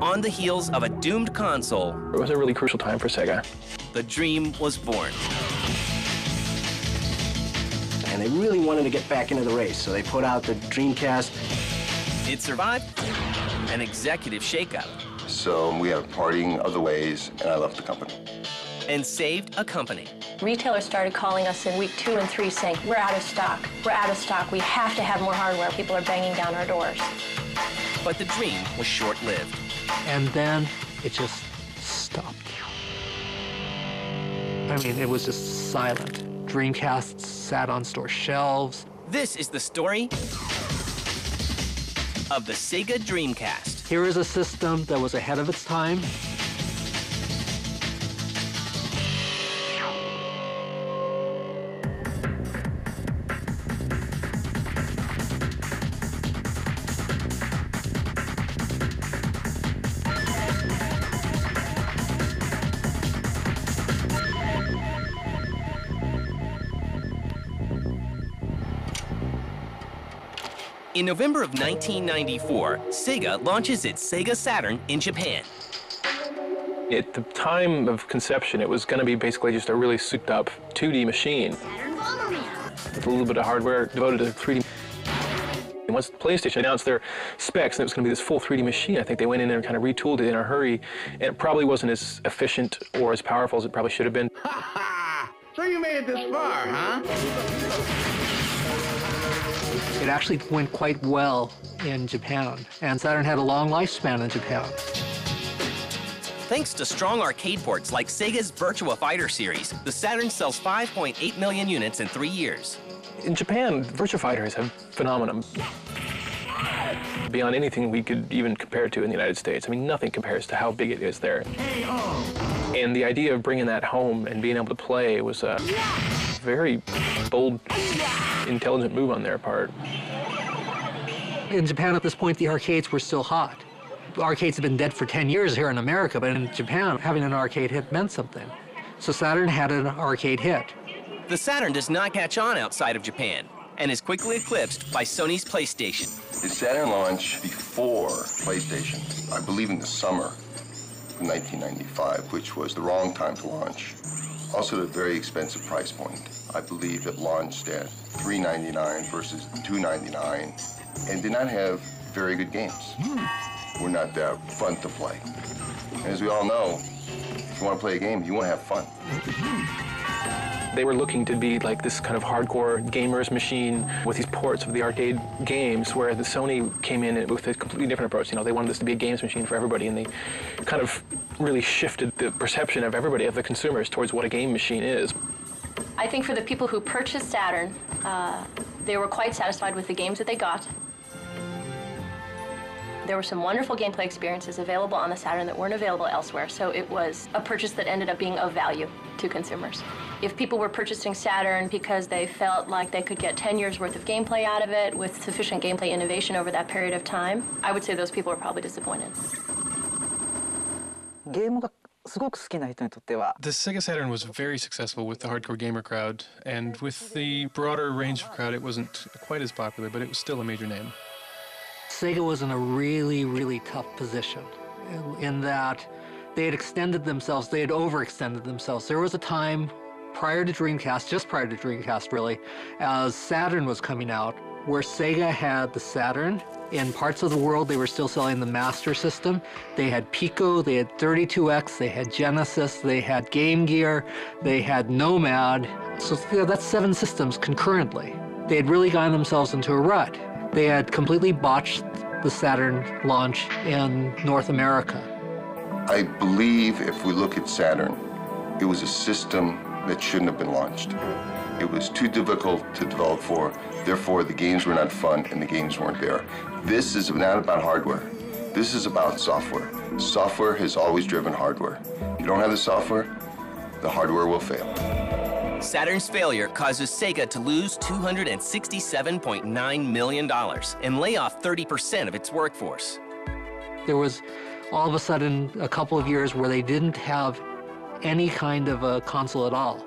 On the heels of a doomed console, It was a really crucial time for Sega. the dream was born. And they really wanted to get back into the race, so they put out the Dreamcast. It survived an executive shakeup So we have parting of the ways, and I left the company. and saved a company. Retailers started calling us in week two and three saying, we're out of stock, we're out of stock, we have to have more hardware. People are banging down our doors. But the dream was short-lived. And then it just stopped. I mean, it was just silent. Dreamcasts sat on store shelves. This is the story of the Sega Dreamcast. Here is a system that was ahead of its time. In November of 1994, Sega launches its Sega Saturn in Japan. At the time of conception, it was going to be basically just a really souped up 2D machine with a little bit of hardware devoted to 3D. And once PlayStation announced their specs and it was going to be this full 3D machine, I think they went in there and kind of retooled it in a hurry. And it probably wasn't as efficient or as powerful as it probably should have been. So you made it this far, huh? It actually went quite well in Japan, and Saturn had a long lifespan in Japan. Thanks to strong arcade ports like Sega's Virtua Fighter series, the Saturn sells 5.8 million units in three years. In Japan, Virtua Fighter is a phenomenon. Beyond anything we could even compare to in the United States. I mean, nothing compares to how big it is there. And the idea of bringing that home and being able to play was a very bold, intelligent move on their part. In Japan at this point, the arcades were still hot. Arcades had been dead for 10 years here in America, but in Japan, having an arcade hit meant something. So Saturn had an arcade hit. The Saturn does not catch on outside of Japan and is quickly eclipsed by Sony's PlayStation. The Saturn launched before PlayStation, I believe in the summer of 1995, which was the wrong time to launch. Also, at a very expensive price point. I believe it launched at 399 versus 299 and did not have very good games. Hmm. Were not that fun to play. And as we all know, if you want to play a game, you want to have fun. Hmm. They were looking to be like this kind of hardcore gamers machine with these ports of the arcade games, where the Sony came in with a completely different approach. You know, they wanted this to be a games machine for everybody, and they kind of really shifted the perception of everybody, of the consumers, towards what a game machine is. I think for the people who purchased Saturn, uh, they were quite satisfied with the games that they got. There were some wonderful gameplay experiences available on the Saturn that weren't available elsewhere, so it was a purchase that ended up being of value to consumers If people were purchasing Saturn because they felt like they could get 10 years worth of gameplay out of it with sufficient gameplay innovation over that period of time, I would say those people were probably disappointed. ゲームがすごく好きな人にとっては The Sega Saturn was very successful with the hardcore gamer crowd, and with the broader range of crowd, it wasn't quite as popular, but it was still a major name. Sega was in a really, really tough position in, in that they had extended themselves, they had overextended themselves. There was a time prior to Dreamcast, just prior to Dreamcast really, as Saturn was coming out, where Sega had the Saturn. In parts of the world, they were still selling the Master System. They had Pico, they had 32X, they had Genesis, they had Game Gear, they had Nomad. So that's seven systems concurrently. They had really gotten themselves into a rut. They had completely botched the Saturn launch in North America. I believe if we look at Saturn, it was a system that shouldn't have been launched. It was too difficult to develop for, therefore the games were not fun and the games weren't there. This is not about hardware. This is about software. Software has always driven hardware. If you don't have the software, the hardware will fail. Saturn's failure causes Sega to lose $267.9 million and lay off 30% of its workforce. There was all of a sudden a couple of years where they didn't have any kind of a console at all.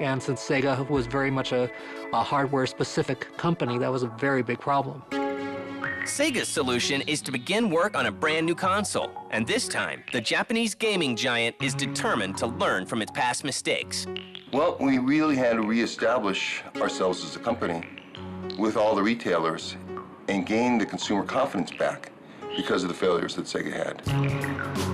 And since Sega was very much a, a hardware specific company, that was a very big problem. Sega's solution is to begin work on a brand new console, and this time, the Japanese gaming giant is determined to learn from its past mistakes. Well, we really had to reestablish ourselves as a company with all the retailers and gain the consumer confidence back because of the failures that Sega had.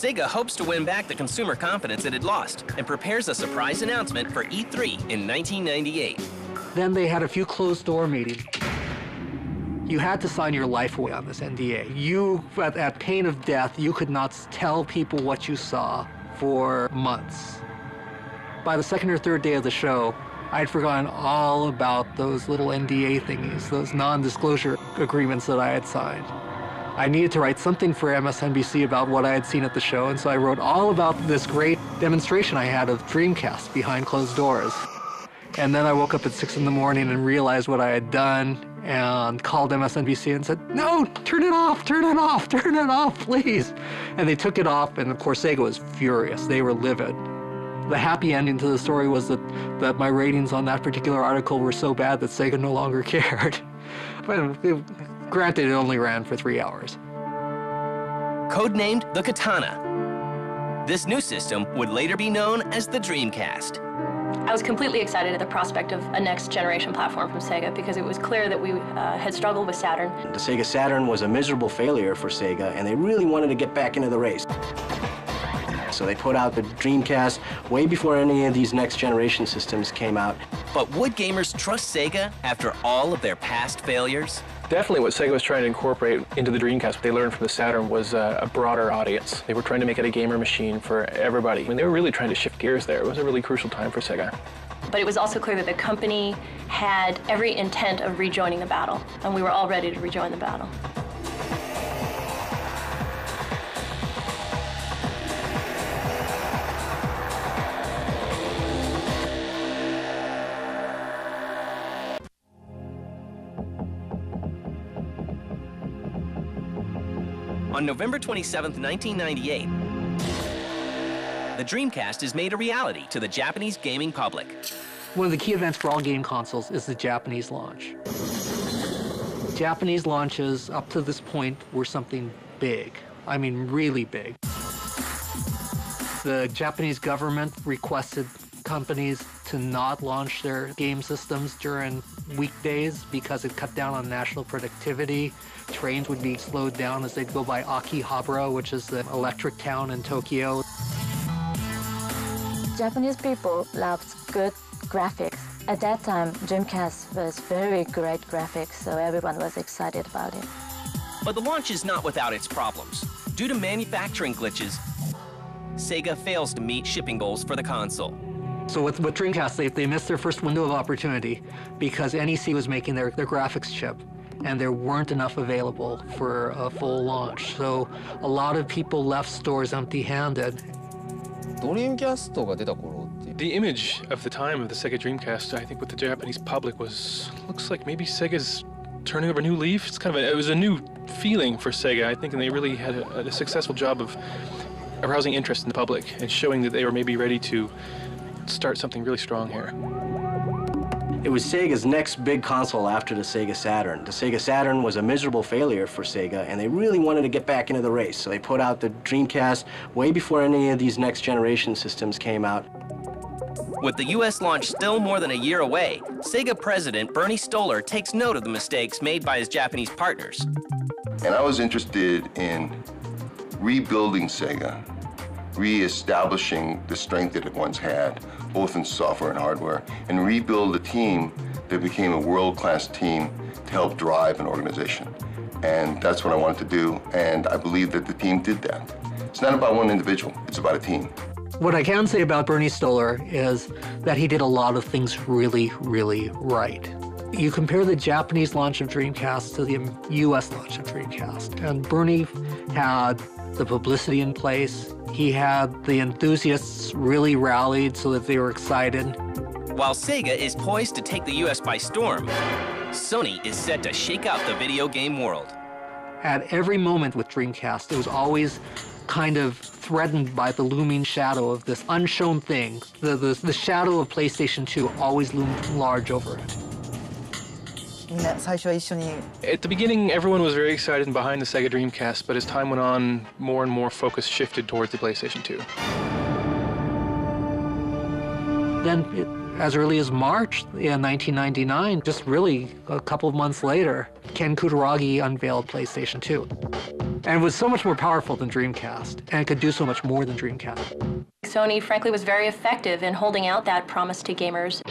Sega hopes to win back the consumer confidence it had lost and prepares a surprise announcement for E3 in 1998. Then they had a few closed door meetings. You had to sign your life away on this NDA. You, at, at pain of death, you could not tell people what you saw for months. By the second or third day of the show, I'd forgotten all about those little NDA thingies, those non-disclosure agreements that I had signed. I needed to write something for MSNBC about what I had seen at the show, and so I wrote all about this great demonstration I had of Dreamcast behind closed doors. And then I woke up at six in the morning and realized what I had done and called MSNBC and said, no, turn it off, turn it off, turn it off, please. And they took it off, and of course Sega was furious. They were livid. The happy ending to the story was that, that my ratings on that particular article were so bad that Sega no longer cared. but granted, it only ran for three hours. Codenamed the Katana. This new system would later be known as the Dreamcast. I was completely excited at the prospect of a next generation platform from Sega because it was clear that we uh, had struggled with Saturn. The Sega Saturn was a miserable failure for Sega, and they really wanted to get back into the race. So they put out the Dreamcast way before any of these next generation systems came out. But would gamers trust Sega after all of their past failures? Definitely what Sega was trying to incorporate into the Dreamcast, what they learned from the Saturn, was uh, a broader audience. They were trying to make it a gamer machine for everybody. I mean, they were really trying to shift gears there. It was a really crucial time for Sega. But it was also clear that the company had every intent of rejoining the battle, and we were all ready to rejoin the battle. On November 27, 1998, the Dreamcast is made a reality to the Japanese gaming public. One of the key events for all game consoles is the Japanese launch. Japanese launches up to this point were something big. I mean, really big. The Japanese government requested companies to not launch their game systems during weekdays because it cut down on national productivity. Trains would be slowed down as they'd go by Akihabara, which is the electric town in Tokyo. Japanese people loved good graphics. At that time, Dreamcast was very great graphics, so everyone was excited about it. But the launch is not without its problems. Due to manufacturing glitches, Sega fails to meet shipping goals for the console. So with, with Dreamcast, they, they missed their first window of opportunity because NEC was making their, their graphics chip and there weren't enough available for a full launch. So a lot of people left stores empty-handed. The image of the time of the Sega Dreamcast, I think, with the Japanese public was looks like maybe Sega's turning over a new leaf. It's kind of a, it was a new feeling for Sega, I think, and they really had a, a successful job of arousing interest in the public and showing that they were maybe ready to start something really strong here. It was Sega's next big console after the Sega Saturn. The Sega Saturn was a miserable failure for Sega, and they really wanted to get back into the race. So they put out the Dreamcast way before any of these next generation systems came out. With the U.S. launch still more than a year away, Sega president Bernie Stolar takes note of the mistakes made by his Japanese partners. And I was interested in rebuilding Sega, re-establishing the strength that it once had, both in software and hardware, and rebuild a team that became a world-class team to help drive an organization. And that's what I wanted to do, and I believe that the team did that. It's not about one individual, it's about a team. What I can say about Bernie Stolar is that he did a lot of things really, really right. You compare the Japanese launch of Dreamcast to the US launch of Dreamcast, and Bernie had the publicity in place. He had the enthusiasts really rallied so that they were excited. While Sega is poised to take the US by storm, Sony is set to shake out the video game world. At every moment with Dreamcast, it was always kind of threatened by the looming shadow of this unshown thing. The, the, the shadow of PlayStation 2 always loomed large over it. みんな最初は一緒に At the beginning, everyone was very excited and behind the Sega Dreamcast, but as time went on, more and more focus shifted towards the PlayStation 2. Then, it, as early as March in 1999, just really a couple of months later, Ken Kutaragi unveiled PlayStation 2. And it was so much more powerful than Dreamcast, and it could do so much more than Dreamcast. Sony, frankly, was very effective in holding out that promise to gamers.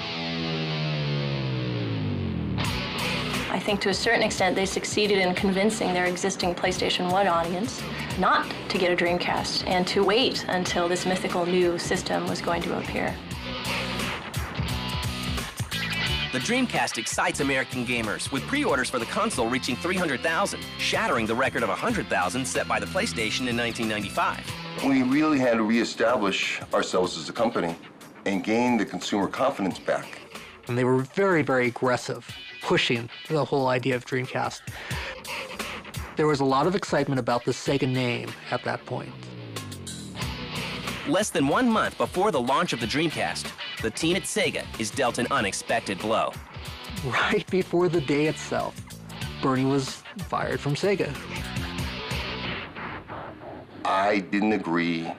Think to a certain extent they succeeded in convincing their existing PlayStation 1 audience not to get a Dreamcast and to wait until this mythical new system was going to appear. The Dreamcast excites American gamers, with pre-orders for the console reaching 300,000, shattering the record of 100,000 set by the PlayStation in 1995. We really had to reestablish ourselves as a company and gain the consumer confidence back. And they were very, very aggressive, pushing the whole idea of Dreamcast. There was a lot of excitement about the Sega name at that point. Less than one month before the launch of the Dreamcast, the team at Sega is dealt an unexpected blow. Right before the day itself, Bernie was fired from Sega. I didn't agree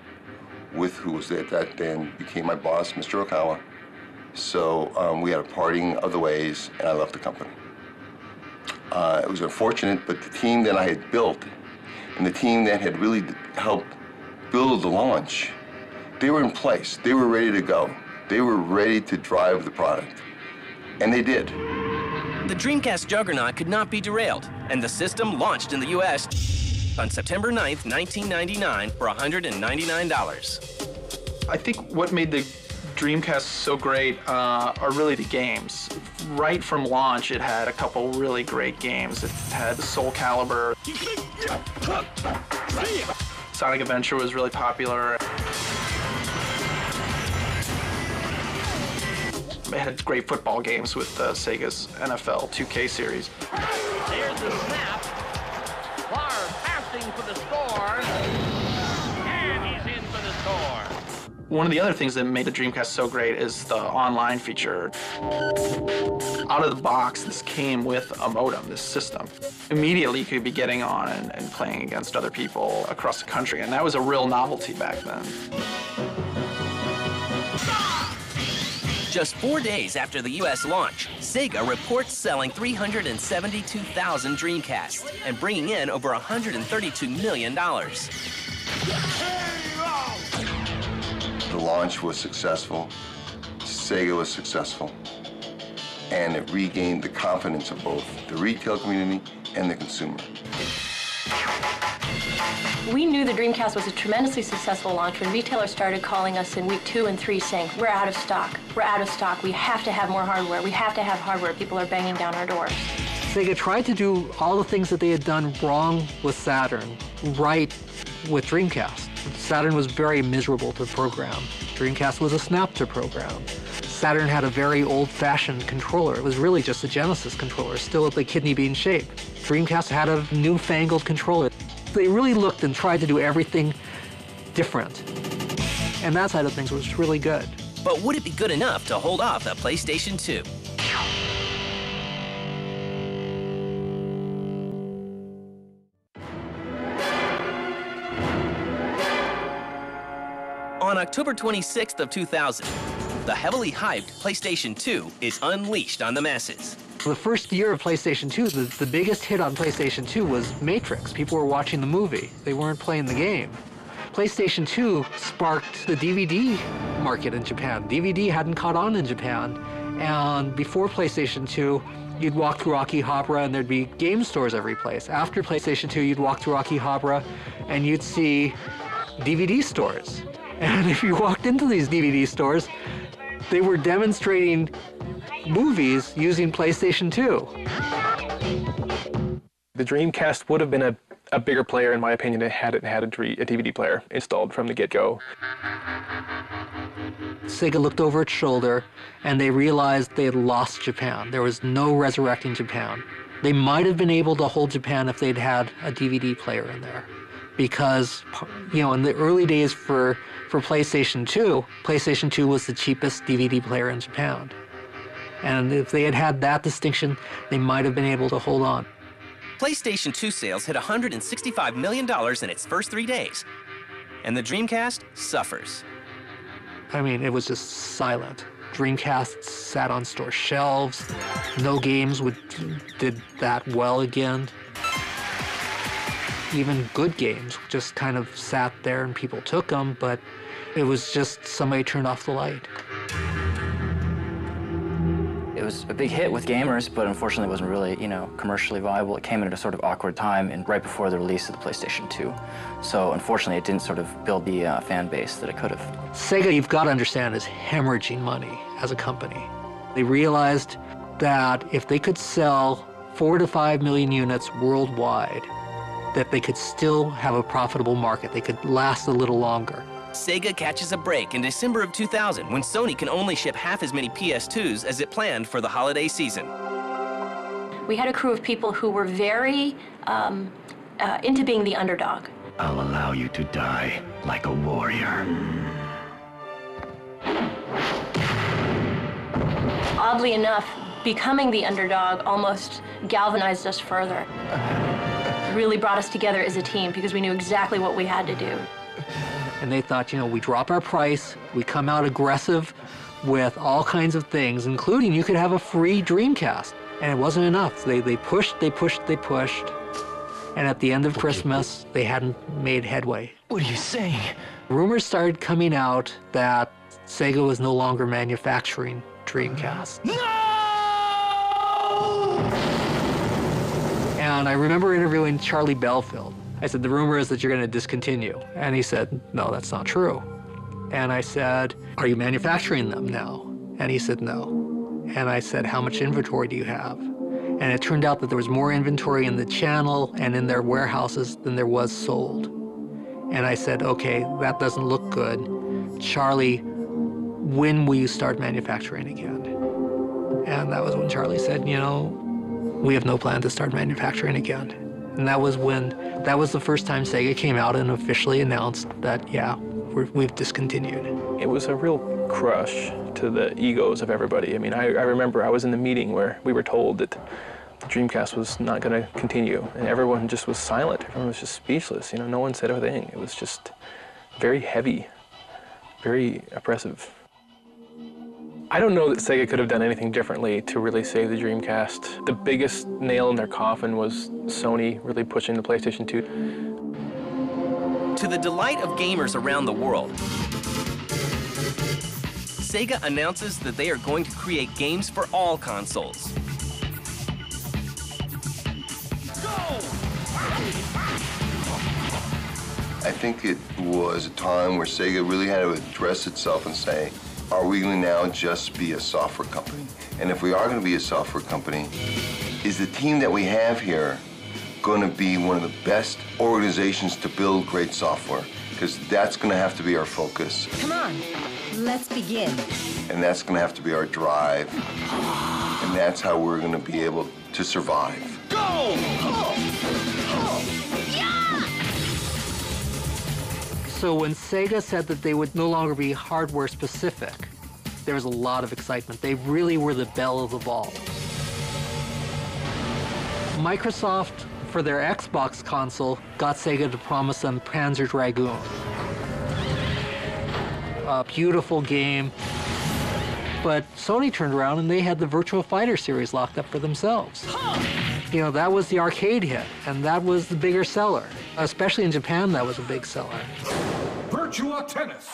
with who was at that then became my boss, Mr. Okawa. So um, we had a parting of the ways, and I left the company. Uh, it was unfortunate, but the team that I had built and the team that had really helped build the launch, they were in place. They were ready to go. They were ready to drive the product. And they did. The Dreamcast juggernaut could not be derailed, and the system launched in the US on September 9th, 1999 for $199. I think what made the Dreamcast is so great uh, are really the games. Right from launch, it had a couple really great games. It had Soul Calibur. Sonic Adventure was really popular. It had great football games with uh, Sega's NFL 2K series. There's the snap. Favre passing for the score. One of the other things that made the Dreamcast so great is the online feature. Out of the box, this came with a modem, this system. Immediately, you could be getting on and, and playing against other people across the country, and that was a real novelty back then. Just four days after the US launch, Sega reports selling 372,000 Dreamcasts and bringing in over $132 million. The launch was successful. Sega was successful. And it regained the confidence of both the retail community and the consumer. We knew the Dreamcast was a tremendously successful launch when retailers started calling us in week two and three saying, we're out of stock, we're out of stock, we have to have more hardware, we have to have hardware, people are banging down our doors. Sega tried to do all the things that they had done wrong with Saturn, right with Dreamcast. Saturn was very miserable to program. Dreamcast was a snap to program. Saturn had a very old-fashioned controller. It was really just a Genesis controller, still at the kidney bean shape. Dreamcast had a newfangled controller. They really looked and tried to do everything different. And that side of things was really good. But would it be good enough to hold off the PlayStation 2? October 26th of 2000, the heavily hyped PlayStation 2 is unleashed on the masses. The first year of PlayStation 2, the, the biggest hit on PlayStation 2 was Matrix. People were watching the movie. They weren't playing the game. PlayStation 2 sparked the DVD market in Japan. DVD hadn't caught on in Japan. And before PlayStation 2, you'd walk through Akihabara and there'd be game stores every place. After PlayStation 2, you'd walk through Akihabara and you'd see DVD stores. And if you walked into these DVD stores, they were demonstrating movies using PlayStation 2. The Dreamcast would have been a, a bigger player, in my opinion, had it had a, a DVD player installed from the get-go. Sega looked over its shoulder and they realized they had lost Japan. There was no resurrecting Japan. They might have been able to hold Japan if they'd had a DVD player in there. Because, you know, in the early days for, for PlayStation 2, PlayStation 2 was the cheapest DVD player in Japan. And if they had had that distinction, they might have been able to hold on. PlayStation 2 sales hit $165 million in its first three days, and the Dreamcast suffers. I mean, it was just silent. Dreamcast sat on store shelves. No games would did that well again. Even good games just kind of sat there and people took them, but it was just somebody turned off the light. It was a big hit with gamers, but unfortunately it wasn't really, you know, commercially viable. It came in at a sort of awkward time and right before the release of the PlayStation 2. So unfortunately it didn't sort of build the uh, fan base that it could have. Sega, you've got to understand, is hemorrhaging money as a company. They realized that if they could sell four to five million units worldwide, that they could still have a profitable market. They could last a little longer. Sega catches a break in December of 2000 when Sony can only ship half as many PS2s as it planned for the holiday season. We had a crew of people who were very um, uh, into being the underdog. I'll allow you to die like a warrior. Oddly enough, becoming the underdog almost galvanized us further. Really brought us together as a team because we knew exactly what we had to do. And they thought, you know, we drop our price, we come out aggressive with all kinds of things, including you could have a free Dreamcast. And it wasn't enough. They, they pushed, they pushed, they pushed. And at the end of Christmas, they hadn't made headway. What are you saying? Rumors started coming out that Sega was no longer manufacturing Dreamcast. And I remember interviewing Charlie Bellfield. I said, the rumor is that you're going to discontinue. And he said, no, that's not true. And I said, are you manufacturing them now? And he said, no. And I said, how much inventory do you have? And it turned out that there was more inventory in the channel and in their warehouses than there was sold. And I said, okay, that doesn't look good. Charlie, when will you start manufacturing again? And that was when Charlie said, you know, we have no plan to start manufacturing again. And that was when, that was the first time Sega came out and officially announced that, yeah, we have discontinued. It was a real crush to the egos of everybody. I mean, I, I remember I was in the meeting where we were told that the Dreamcast was not going to continue, and everyone just was silent. Everyone was just speechless. You know, no one said a thing. It was just very heavy, very oppressive. I don't know that Sega could have done anything differently to really save the Dreamcast. The biggest nail in their coffin was Sony really pushing the PlayStation 2. To the delight of gamers around the world, Sega announces that they are going to create games for all consoles. I think it was a time where Sega really had to address itself and say, are we going to now just be a software company? And if we are going to be a software company, is the team that we have here going to be one of the best organizations to build great software? Because that's going to have to be our focus. Come on, let's begin. And that's going to have to be our drive. And that's how we're going to be able to survive. Go! So when Sega said that they would no longer be hardware specific, there was a lot of excitement. They really were the belle of the ball. Microsoft, for their Xbox console, got Sega to promise them Panzer Dragoon. A beautiful game. But Sony turned around and they had the Virtual Fighter series locked up for themselves. You know, that was the arcade hit, and that was the bigger seller. Especially in Japan, that was a big seller. Virtua Tennis.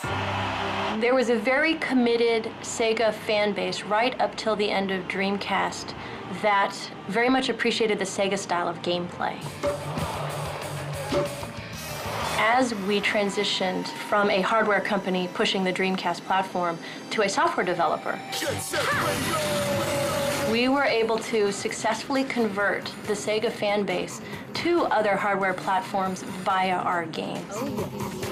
There was a very committed Sega fan base right up till the end of Dreamcast that very much appreciated the Sega style of gameplay. As we transitioned from a hardware company pushing the Dreamcast platform to a software developer, we were able to successfully convert the Sega fan base to other hardware platforms via our games.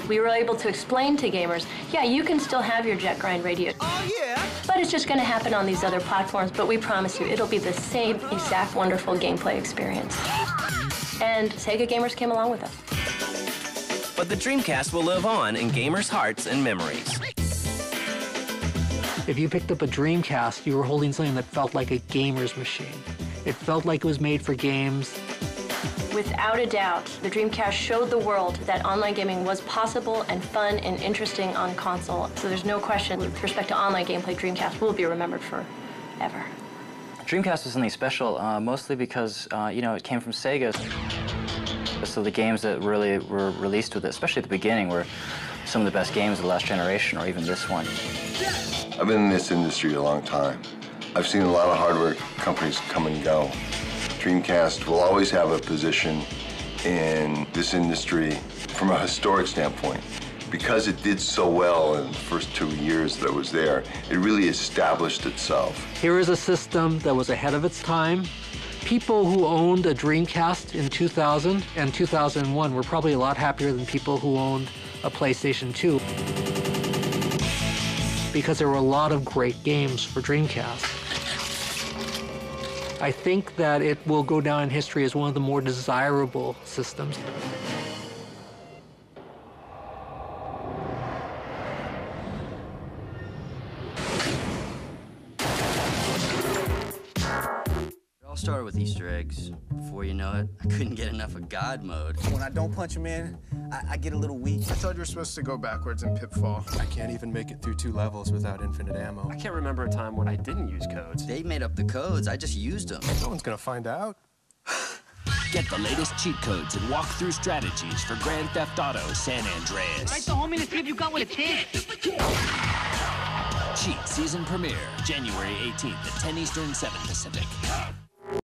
We were able to explain to gamers, yeah, you can still have your Jet Grind radio. Oh, yeah. But it's just going to happen on these other platforms, but we promise you it'll be the same exact wonderful gameplay experience. And Sega gamers came along with us. But the Dreamcast will live on in gamers' hearts and memories. If you picked up a Dreamcast, you were holding something that felt like a gamer's machine. It felt like it was made for games. Without a doubt, the Dreamcast showed the world that online gaming was possible and fun and interesting on console. So there's no question with respect to online gameplay, Dreamcast will be remembered forever. Dreamcast was something special, uh, mostly because, uh, you know, it came from Sega. So the games that really were released with it, especially at the beginning, were some of the best games of the last generation, or even this one. I've been in this industry a long time. I've seen a lot of hardware companies come and go. Dreamcast will always have a position in this industry from a historic standpoint. Because it did so well in the first two years that it was there, it really established itself. Here is a system that was ahead of its time. People who owned a Dreamcast in 2000 and 2001 were probably a lot happier than people who owned a PlayStation 2 because there were a lot of great games for Dreamcast. I think that it will go down in history as one of the more desirable systems. It all started with Easter eggs. Before you know it, I couldn't get enough of God mode. When I don't punch him in, I, I get a little weak. I thought you were supposed to go backwards in Pitfall. I can't even make it through two levels without infinite ammo. I can't remember a time when I didn't use codes. They made up the codes. I just used them. No one's gonna find out. Get the latest cheat codes and walkthrough strategies for Grand Theft Auto San Andreas. Write the homie to see if you got what it takes. Cheat season premiere, January 18th at 10 Eastern, 7 Pacific.